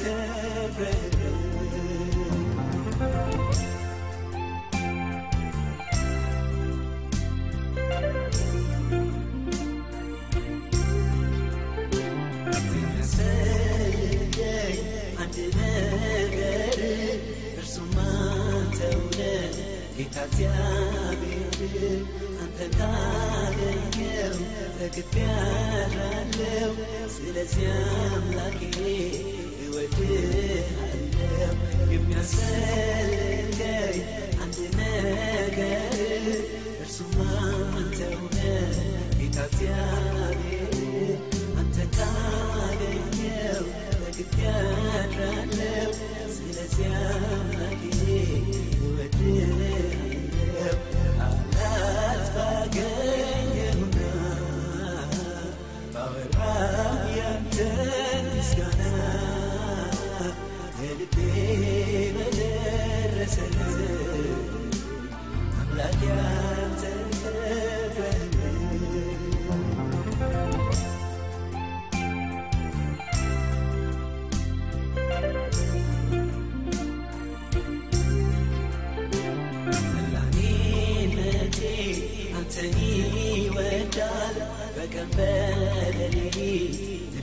ከብረህ ጌታ እግዚአብሔር አንተን ካገኘው ተግቤያለሁ ስለዚህ አንድ ነገር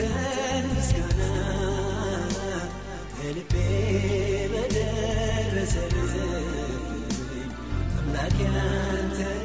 ያንተን ምስጋና የልቤ በደረሰልኝ። አምላክ ያንተን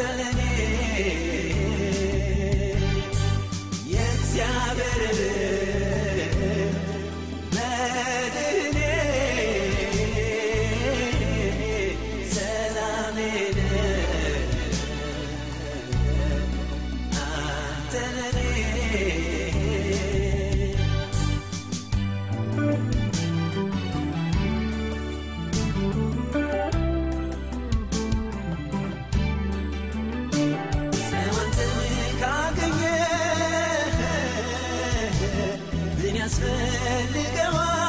zeleni ያስፈልገዋል?